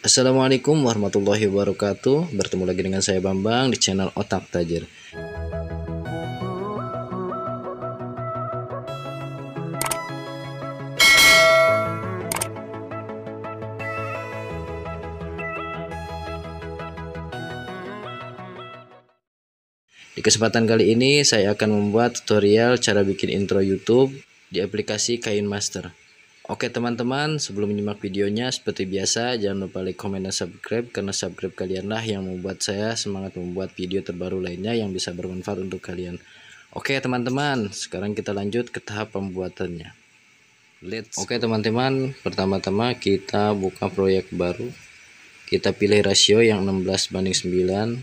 Assalamualaikum warahmatullahi wabarakatuh Bertemu lagi dengan saya Bambang di channel Otak Tajir Di kesempatan kali ini saya akan membuat tutorial cara bikin intro YouTube di aplikasi Kain Master. Oke teman-teman, sebelum menyimak videonya seperti biasa jangan lupa like, comment, dan subscribe karena subscribe kalianlah yang membuat saya semangat membuat video terbaru lainnya yang bisa bermanfaat untuk kalian. Oke teman-teman, sekarang kita lanjut ke tahap pembuatannya. Let's. Oke teman-teman, pertama-tama kita buka proyek baru. Kita pilih rasio yang 16 banding 9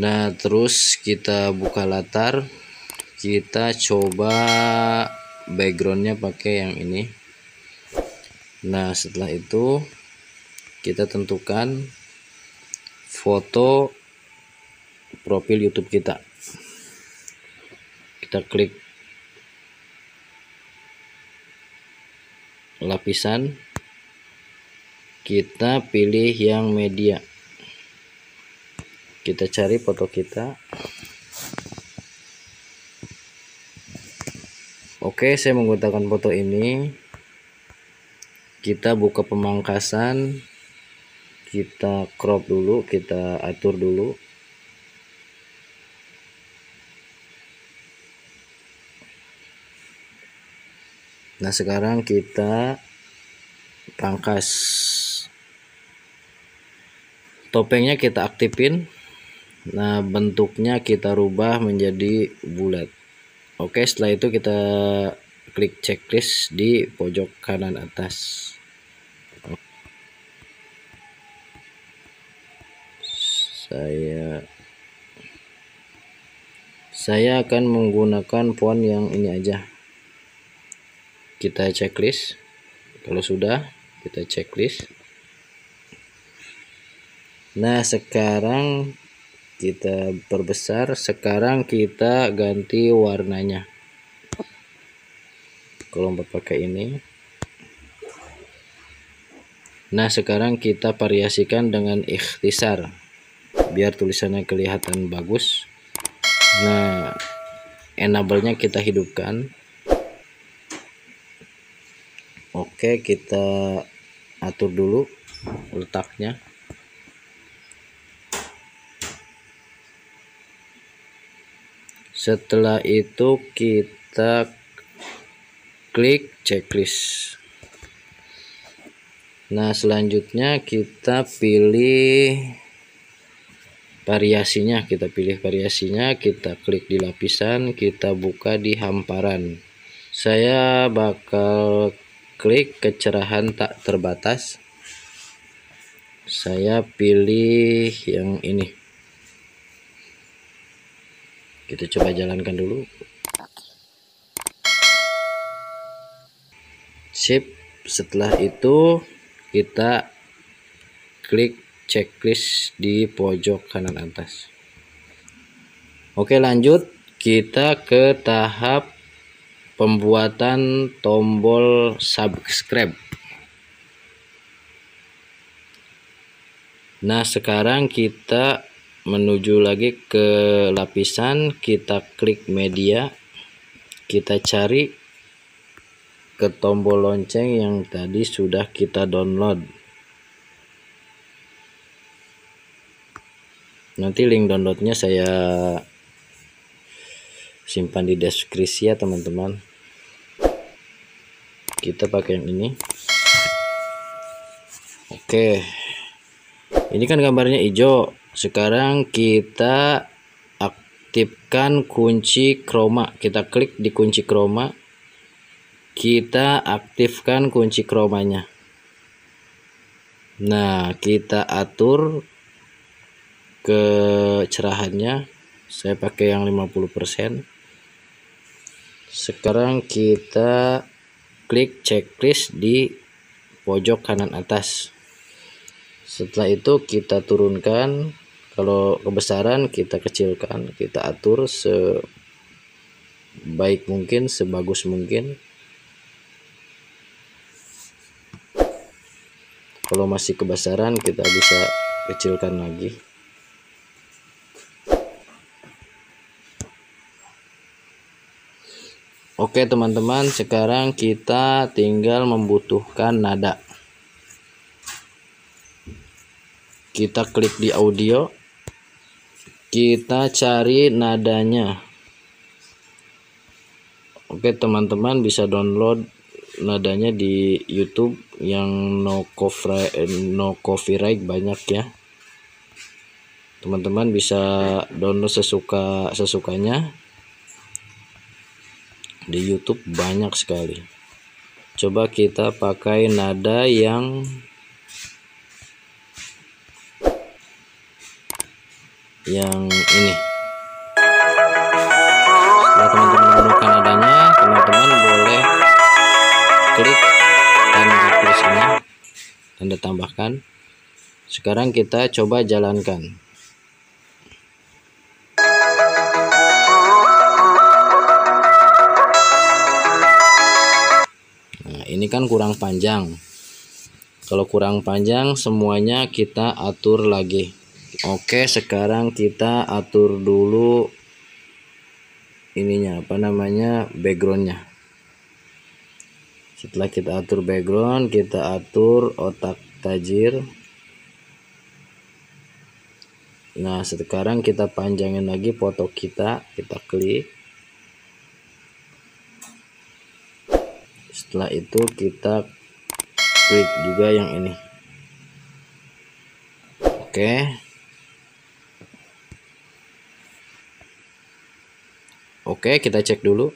Nah, terus kita buka latar. Kita coba backgroundnya pakai yang ini. Nah, setelah itu kita tentukan foto profil YouTube kita. Kita klik lapisan. Kita pilih yang media kita cari foto kita oke saya menggunakan foto ini. Kita buka pemangkasan. Kita crop dulu kita atur dulu. Nah sekarang kita pangkas. Topengnya kita aktifin. Nah, bentuknya kita rubah menjadi bulat. Oke, setelah itu kita klik checklist di pojok kanan atas. Saya saya akan menggunakan font yang ini aja. Kita checklist. Kalau sudah, kita checklist. Nah, sekarang kita perbesar sekarang kita ganti warnanya. Kalau mau pakai ini. Nah sekarang kita variasikan dengan ikhtisar biar tulisannya kelihatan bagus. Nah enable-nya kita hidupkan. Oke kita atur dulu letaknya setelah itu kita klik checklist. Nah selanjutnya kita pilih variasinya. Kita pilih variasinya kita klik di lapisan kita buka di hamparan. Saya bakal klik kecerahan tak terbatas. Saya pilih yang ini kita coba jalankan dulu. Sip. Setelah itu kita klik checklist di pojok kanan atas. Oke lanjut. Kita ke tahap pembuatan tombol subscribe. Nah sekarang kita menuju lagi ke lapisan kita klik media. Kita cari ke tombol lonceng yang tadi sudah kita download. Nanti link downloadnya saya simpan di deskripsi ya teman-teman. Kita pakai yang ini. Oke. Ini kan gambarnya hijau sekarang kita aktifkan kunci chroma. Kita klik di kunci chroma. Kita aktifkan kunci chromanya. Nah kita atur kecerahannya. Saya pakai yang 50% sekarang kita klik checklist di pojok kanan atas. Setelah itu kita turunkan kalau kebesaran kita kecilkan kita atur sebaik mungkin sebagus mungkin. Kalau masih kebesaran kita bisa kecilkan lagi. Oke teman-teman sekarang kita tinggal membutuhkan nada. Kita klik di audio kita cari nadanya. Oke teman-teman bisa download nadanya di YouTube yang no copyright no copyright banyak ya. Teman-teman bisa download sesuka sesukanya. Di YouTube banyak sekali. Coba kita pakai nada yang yang ini. Setelah teman-teman menemukan nadanya teman-teman boleh klik tanda ini tanda tambahkan. Sekarang kita coba jalankan. Ini kan kurang panjang. Kalau kurang panjang semuanya kita atur lagi oke sekarang kita atur dulu ininya apa namanya backgroundnya. Setelah kita atur background kita atur otak tajir. Nah sekarang kita panjangin lagi foto kita kita klik. Setelah itu kita klik juga yang ini. Oke oke kita cek dulu.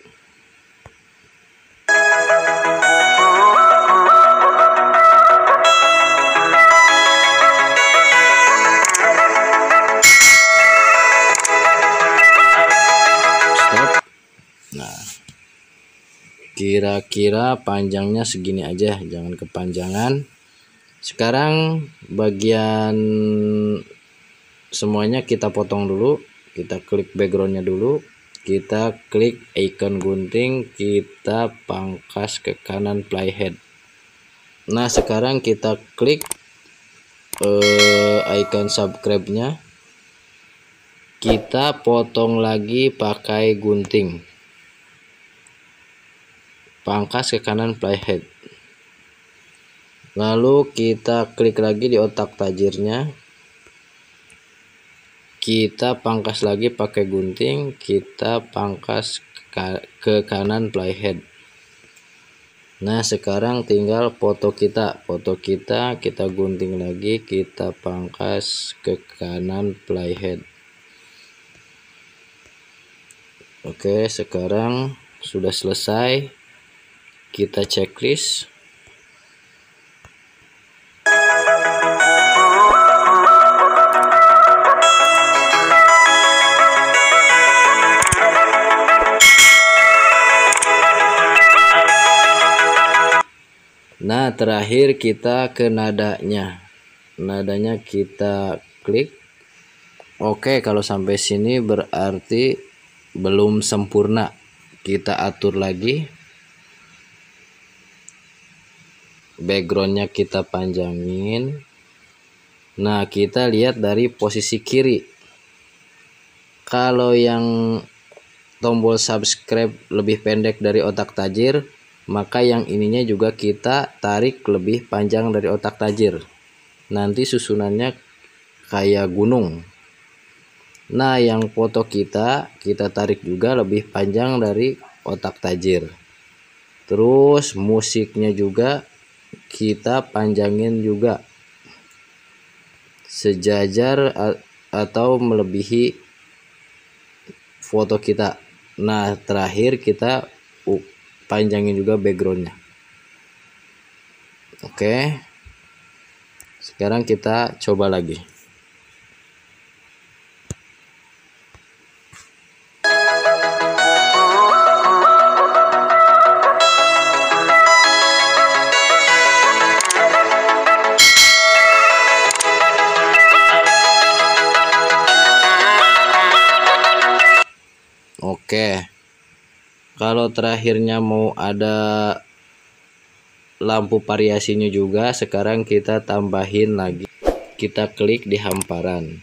Kira-kira panjangnya segini aja jangan kepanjangan. Sekarang bagian semuanya kita potong dulu. Kita klik backgroundnya dulu kita klik icon gunting kita pangkas ke kanan playhead. Nah sekarang kita klik uh, icon subscribe nya kita potong lagi pakai gunting. Pangkas ke kanan playhead. Lalu kita klik lagi di otak tajirnya kita pangkas lagi pakai gunting kita pangkas ke kanan playhead nah sekarang tinggal foto kita. Foto kita kita gunting lagi kita pangkas ke kanan playhead oke sekarang sudah selesai. Kita checklist terakhir kita ke nadanya. Nadanya kita klik. Oke, kalau sampai sini berarti belum sempurna. Kita atur lagi. backgroundnya kita panjangin nah kita lihat dari posisi kiri kalau yang tombol subscribe lebih pendek dari otak tajir maka yang ininya juga kita tarik lebih panjang dari otak tajir. Nanti susunannya kayak gunung. Nah yang foto kita kita tarik juga lebih panjang dari otak tajir. Terus musiknya juga kita panjangin juga. Sejajar atau melebihi foto kita. Nah terakhir kita panjangin juga backgroundnya. Oke. Sekarang kita coba lagi. Oke. Kalau terakhirnya mau ada lampu variasinya juga sekarang kita tambahin lagi. Kita klik di hamparan.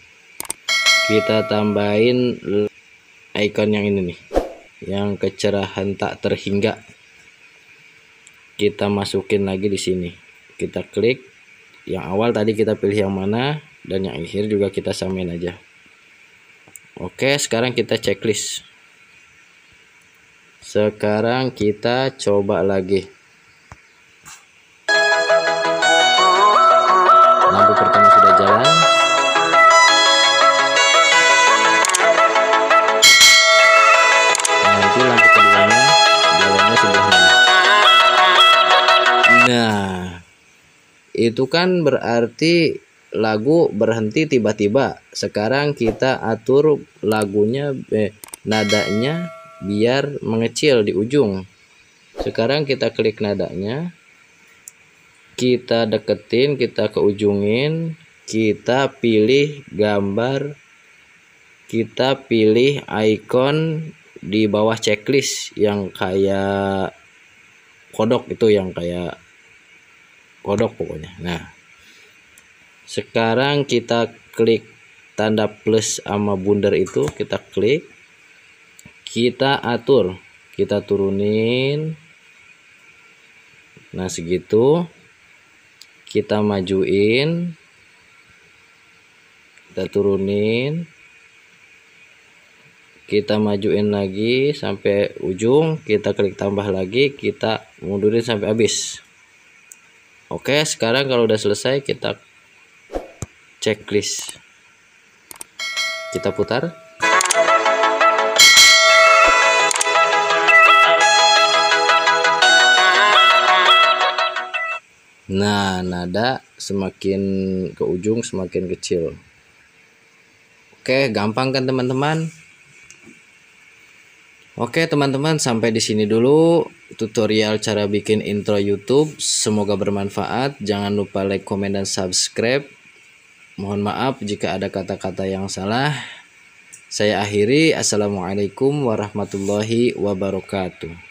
Kita tambahin icon yang ini nih. Yang kecerahan tak terhingga. Kita masukin lagi di sini. Kita klik. Yang awal tadi kita pilih yang mana dan yang akhir juga kita samain aja. Oke sekarang kita checklist sekarang kita coba lagi. Lampu pertama sudah jalan. Nanti lampu keduanya. Jalannya sebelahnya nah itu kan berarti lagu berhenti tiba-tiba. Sekarang kita atur lagunya eh, nadanya biar mengecil di ujung. Sekarang kita klik nadanya. Kita deketin kita keujungin. Kita pilih gambar. Kita pilih icon di bawah checklist yang kayak kodok itu yang kayak kodok pokoknya. Nah sekarang kita klik tanda plus sama bundar itu kita klik kita atur. Kita turunin. Nah segitu. Kita majuin. Kita turunin. Kita majuin lagi sampai ujung. Kita klik tambah lagi. Kita mundurin sampai habis. Oke sekarang kalau udah selesai kita checklist. Kita putar Nah, nada semakin ke ujung semakin kecil. Oke, gampang kan teman-teman? Oke, teman-teman, sampai di sini dulu tutorial cara bikin intro YouTube. Semoga bermanfaat. Jangan lupa like, komen, dan subscribe. Mohon maaf jika ada kata-kata yang salah. Saya akhiri. Assalamualaikum warahmatullahi wabarakatuh.